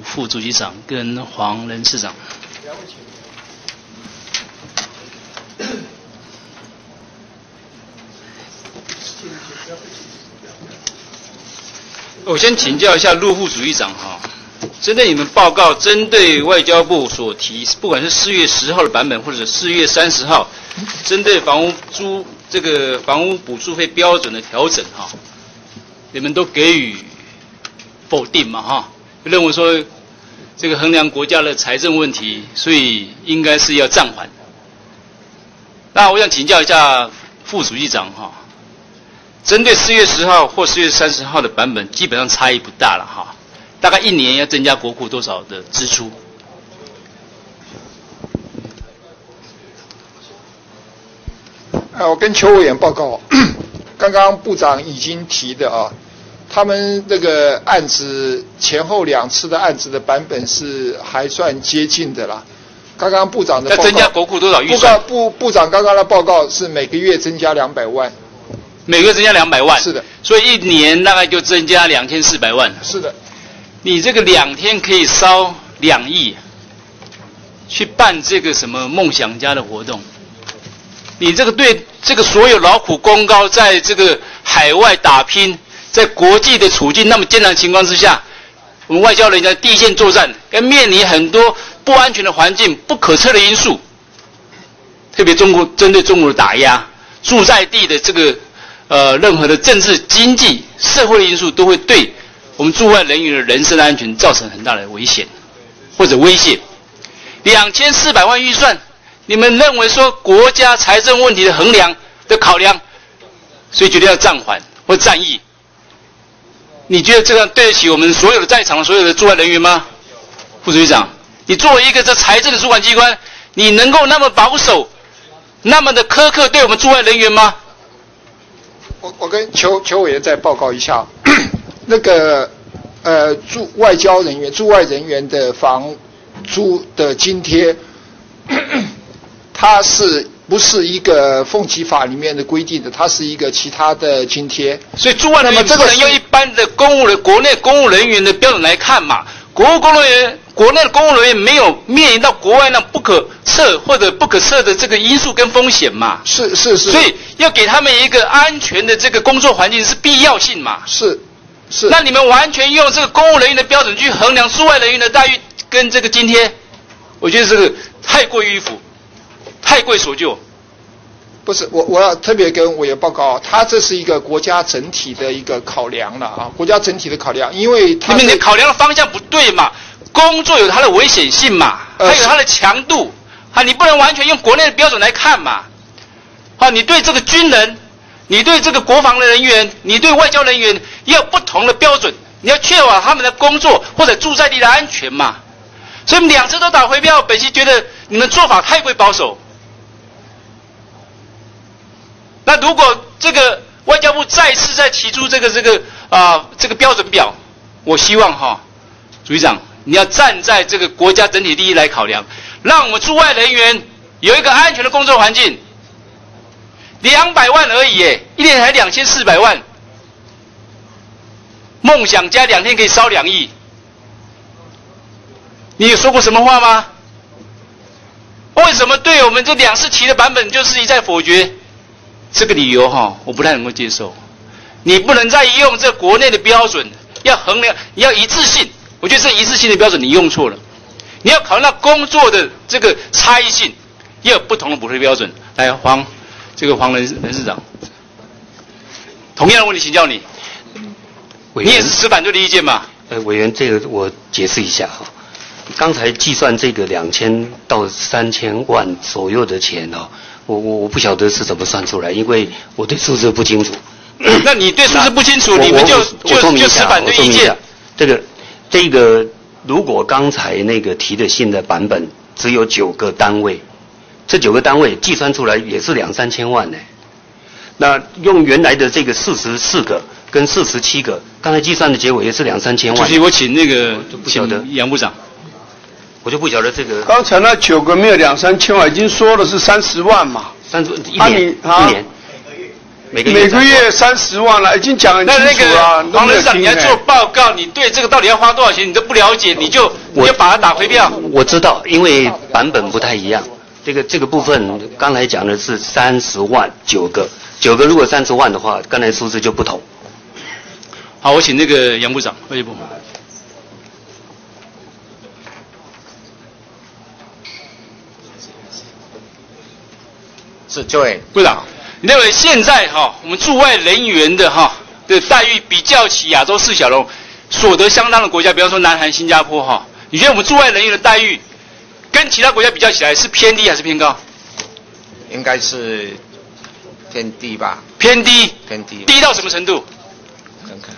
副主席长跟黄仁市长。我先请教一下陆副主席长哈，针对你们报告，针对外交部所提，不管是四月十号的版本，或者四月三十号，针对房屋租这个房屋补助费标准的调整哈，你们都给予否定嘛哈？认为说这个衡量国家的财政问题，所以应该是要暂缓。那我想请教一下副主席长哈。针对四月十号或四月三十号的版本，基本上差异不大了哈。大概一年要增加国库多少的支出？啊，我跟邱委员报告，刚刚部长已经提的啊，他们这个案子前后两次的案子的版本是还算接近的啦。刚刚部长的要增加国库多少预算？部部长刚刚的报告是每个月增加两百万。每个月增加两百万，是的，所以一年大概就增加两千四百万。是的，你这个两天可以烧两亿，去办这个什么梦想家的活动，你这个对这个所有劳苦功高，在这个海外打拼，在国际的处境那么艰难情况之下，我们外交人员第一线作战，要面临很多不安全的环境、不可测的因素，特别中国针对中国的打压，住在地的这个。呃，任何的政治、经济、社会因素都会对我们驻外人员的人身安全造成很大的危险或者威胁。两千四百万预算，你们认为说国家财政问题的衡量的考量，所以决定要暂缓或战役？你觉得这样对得起我们所有的在场所有的驻外人员吗？副局长，你作为一个这财政的主管机关，你能够那么保守、那么的苛刻对我们驻外人员吗？我我跟邱邱委员再报告一下，那个呃驻外交人员驻外人员的房租的津贴，它是不是一个奉集法里面的规定的？它是一个其他的津贴。所以驻外人员不能用一般的公务人国内公务人员的标准来看嘛？国务公务员。国内的公务人员没有面临到国外那不可测或者不可测的这个因素跟风险嘛？是是是。所以要给他们一个安全的这个工作环境是必要性嘛？是是。那你们完全用这个公务人员的标准去衡量驻外人员的待遇跟这个津贴，我觉得这个太过迂腐，太贵守旧。不是我我要特别跟委员报告，他这是一个国家整体的一个考量了啊，国家整体的考量，因为他们的考量的方向不对嘛。工作有它的危险性嘛，它有它的强度，啊，你不能完全用国内的标准来看嘛，啊，你对这个军人，你对这个国防的人员，你对外交人员要不同的标准，你要确保他们的工作或者住在地的安全嘛，所以两次都打回票，本席觉得你们做法太过保守。那如果这个外交部再次再提出这个这个啊这个标准表，我希望哈，主席长。你要站在这个国家整体利益来考量，让我们驻外人员有一个安全的工作环境。两百万而已，哎，一年才两千四百万。梦想家两天可以烧两亿，你有说过什么话吗？为什么对我们这两次提的版本就是一再否决？这个理由哈，我不太能够接受。你不能再用这国内的标准，要衡量，你要一致性。我觉得这一致性的标准你用错了，你要考虑到工作的这个差异性，也有不同的补贴标准。来，黄，这个黄人人事长，同样的问题请教你，你也是持反对的意见嘛？呃，委员，这个我解释一下哈。刚才计算这个两千到三千万左右的钱哦，我我我不晓得是怎么算出来，因为我对数字不清楚。那你对数字不清楚，你们就就就持反对意见。这个。这个如果刚才那个提的新的版本只有九个单位，这九个单位计算出来也是两三千万呢。那用原来的这个四十四个跟四十七个，刚才计算的结果也是两三千万。主席，我请那个不晓得杨部长，我就不晓得这个。刚才那九个没有两三千万，已经说了是三十万嘛。三十一年一年。每个每个月三十万了，已经讲很清那那楚了。个都没有黄人长，你来做报告，你对这个到底要花多少钱，你都不了解，你就你就把它打回票。我知道，因为版本不太一样。这个这个部分刚才讲的是三十万九个，九个如果三十万的话，刚才数字就不同。好，我请那个杨部长，卫生部。是就位部长，你认为现在哈、我们驻外人员的哈、的待遇比较起亚洲四小龙所得相当的国家，比方说南韩、新加坡哈、你觉得我们驻外人员的待遇跟其他国家比较起来是偏低还是偏高？应该是偏低吧，偏低，偏低。低到什么程度？看看，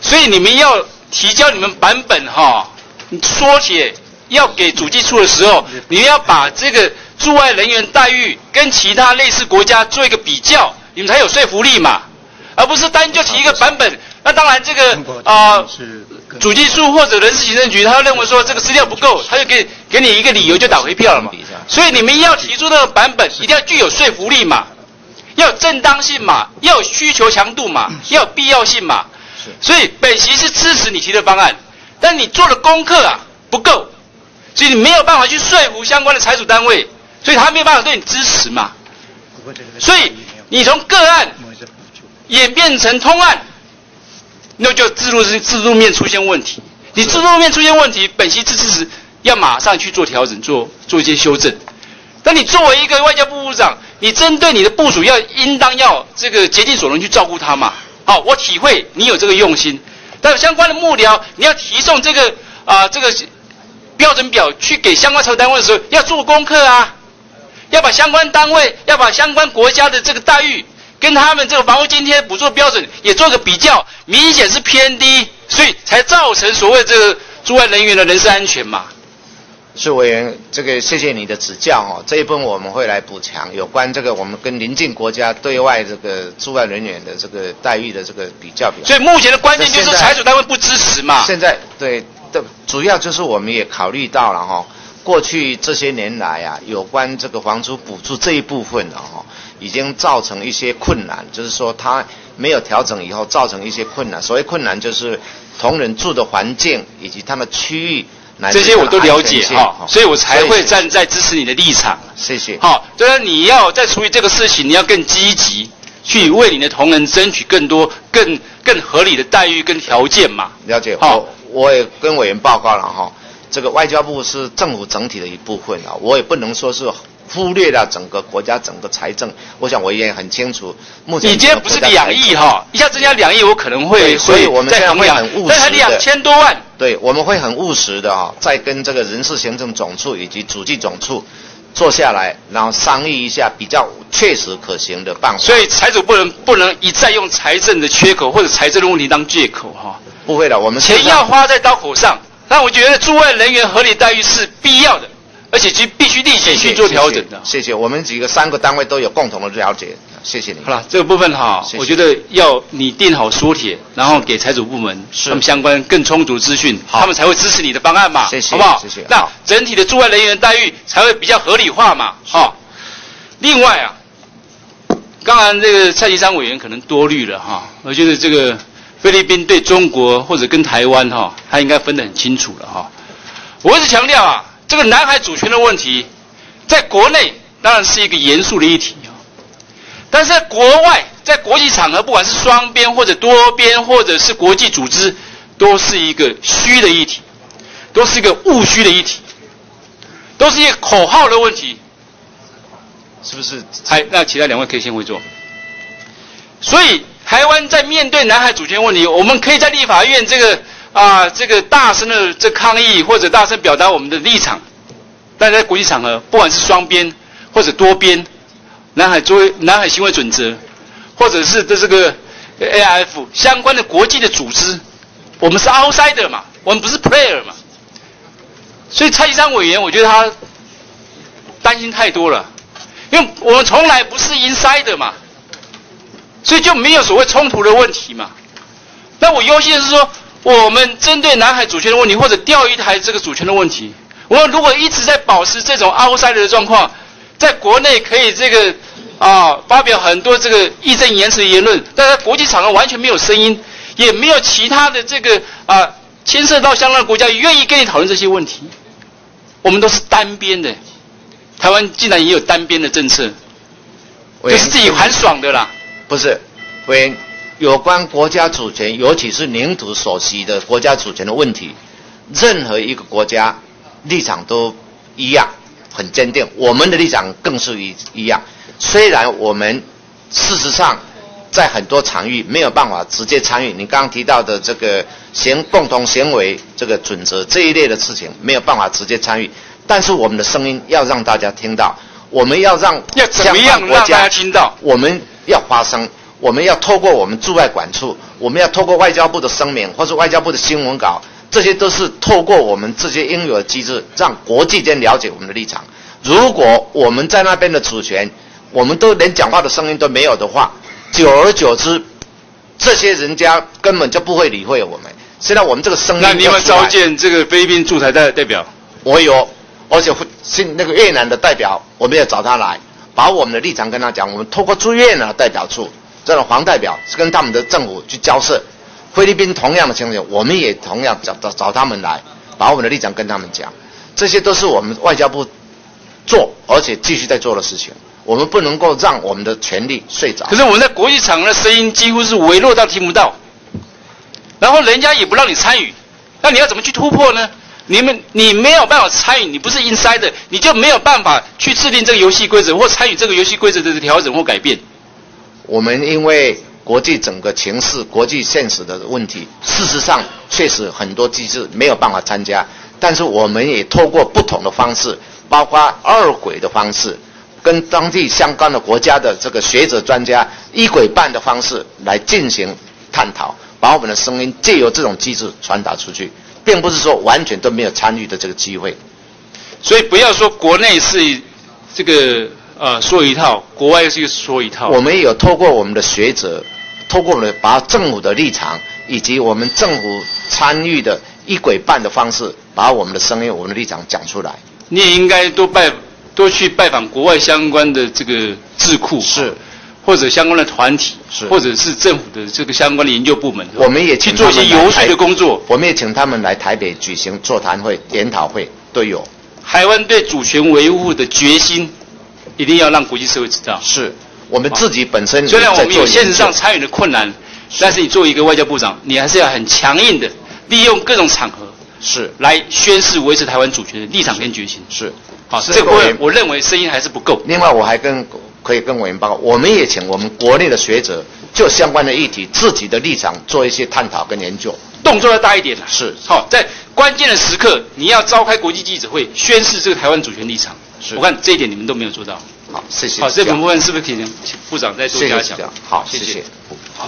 所以你们要提交你们版本哈、缩写要给主计处的时候，你们要把这个驻外人员待遇跟其他类似国家做一个比较，你们才有说服力嘛，而不是单就提一个版本。那当然，这个啊、呃主计处或者人事行政局，他认为说这个资料不够，他就给给你一个理由就打回票了嘛。所以你们要提出那个版本，一定要具有说服力嘛，要有正当性嘛，要有需求强度嘛，要有必要性嘛。所以本席是支持你提的方案，但你做的功课啊不够，所以你没有办法去说服相关的财主单位，所以他没有办法对你支持嘛。所以你从个案演变成通案，那就制度是制度面出现问题。你制度面出现问题，本席支持要马上去做调整，做做一些修正。但你作为一个外交部部长，你针对你的部署要应当要这个竭尽所能去照顾他嘛。好，我体会你有这个用心，但相关的幕僚你要提送这个啊、这个标准表去给相关财务单位的时候，要做功课啊，要把相关单位要把相关国家的这个待遇跟他们这个房屋津贴补助标准也做个比较，明显是偏低，所以才造成所谓这个驻外人员的人身安全嘛。是委员，这个谢谢你的指教哦。这一部分我们会来补强有关这个我们跟邻近国家对外这个驻外人员的这个待遇的这个比较表。所以目前的关键就是财主单位不支持嘛。现在对的，主要就是我们也考虑到了哈、过去这些年来啊，有关这个房租补助这一部分的哈、已经造成一些困难，就是说它没有调整以后造成一些困难。所谓困难就是同仁住的环境以及他们区域，这些我都了解哈，所以我才会站在支持你的立场。谢谢。好，就是你要在处理这个事情，你要更积极，去为你的同仁争取更多、更更合理的待遇跟条件嘛。了解，好我我也跟委员报告了哈，这个外交部是政府整体的一部分啊，我也不能说是忽略了整个国家整个财政，我想我也很清楚，目前你今天不是两亿哈，一下增加两亿，我可能会所以我们会很务，但才实的两千多万，对，我们会很务实的哈，再跟这个人事行政总处以及主计总处坐下来，然后商议一下比较确实可行的办法。所以财主不能不能一再用财政的缺口或者财政的问题当借口哈。不会的，我们钱要花在刀口上，但我觉得驻外人员合理待遇是必要的，而且就必须立即去做调整的。谢谢，我们几个三个单位都有共同的了解，谢谢你。好了，这个部分哈，我觉得要你定好缩帖，然后给财主部门他们相关更充足的资讯，他们才会支持你的方案嘛，谢谢好不好？谢谢那整体的驻外人员待遇才会比较合理化嘛，哈、另外啊，当然这个蔡其昌委员可能多虑了哈，我觉得这个菲律宾对中国或者跟台湾哈，他应该分得很清楚了哈。我一直强调啊，这个南海主权的问题，在国内当然是一个严肃的议题啊。但是在国外，在国际场合，不管是双边或者多边，或者是国际组织，都是一个虚的议题，都是一个务虚的议题，都是一个口号的问题。是不是？还那其他两位可以先回座。所以台湾在面对南海主权问题，我们可以在立法院这个啊、这个大声的这抗议或者大声表达我们的立场，但在国际场合，不管是双边或者多边，南海作为南海行为准则，或者是的这个 AIF 相关的国际的组织，我们是 outsider 嘛，我们不是 player 嘛。所以蔡其昌委员，我觉得他担心太多了。因为我们从来不是 insider 嘛，所以就没有所谓冲突的问题嘛。那我忧心的是说，我们针对南海主权的问题或者钓鱼台这个主权的问题，我们如果一直在保持这种 outside 的状况，在国内可以这个啊发表很多这个义正言辞的言论，但在国际场合完全没有声音，也没有其他的这个啊牵涉到相关的国家愿意跟你讨论这些问题。我们都是单边的，台湾竟然也有单边的政策，就是自己很爽的啦。不是，委员，有关国家主权，尤其是领土所系的国家主权的问题，任何一个国家立场都一样，很坚定。我们的立场更是一一样。虽然我们事实上在很多场域没有办法直接参与，你刚刚提到的这个行共同行为这个准则这一类的事情没有办法直接参与，但是我们的声音要让大家听到，我们要让要怎么样让大家听到？我们要发声。我们要透过我们驻外管处，我们要透过外交部的声明，或是外交部的新闻稿，这些都是透过我们这些应有的机制，让国际间了解我们的立场。如果我们在那边的主权，我们都连讲话的声音都没有的话，久而久之，这些人家根本就不会理会我们。现在我们这个声音，那你们召见这个菲律宾驻台代代表？我有，而且会是那个越南的代表，我们也找他来，把我们的立场跟他讲。我们透过驻越南的代表处。这种黄代表是跟他们的政府去交涉，菲律宾同样的情形，我们也同样找找找他们来，把我们的立场跟他们讲，这些都是我们外交部做而且继续在做的事情，我们不能够让我们的权利睡着。可是我们在国际场的声音几乎是微弱到听不到，然后人家也不让你参与，那你要怎么去突破呢？你们你没有办法参与，你不是 inside 的，你就没有办法去制定这个游戏规则或参与这个游戏规则的调整或改变。我们因为国际整个情势、国际现实的问题，事实上确实很多机制没有办法参加。但是我们也透过不同的方式，包括二轨的方式，跟当地相关的国家的这个学者专家一轨办的方式来进行探讨，把我们的声音借由这种机制传达出去，并不是说完全都没有参与的这个机会。所以不要说国内是这个。呃，说一套，国外是说一套。我们也有透过我们的学者，透过我们把政府的立场以及我们政府参与的一轨半的方式，把我们的声音、我们的立场讲出来。你也应该多拜多去拜访国外相关的这个智库，是，或者相关的团体，是，或者是政府的这个相关的研究部门。我们也去做一些游说的工作。我们也请他们来台北举行座谈会、研讨会都有。台湾对主权维护的决心。一定要让国际社会知道，是我们自己本身。虽然我们有现实上参与的困难，但是你作为一个外交部长，你还是要很强硬的利用各种场合，是来宣示维持台湾主权的立场跟决心。是，好，这个我我认为声音还是不够。另外，我还跟可以跟委员报告，我们也请我们国内的学者就相关的议题自己的立场做一些探讨跟研究，动作要大一点是，好，在关键的时刻，你要召开国际记者会，宣示这个台湾主权立场。我看这一点你们都没有做到。好，谢谢。好，这部分是不是请请部长再多加强？好，谢谢。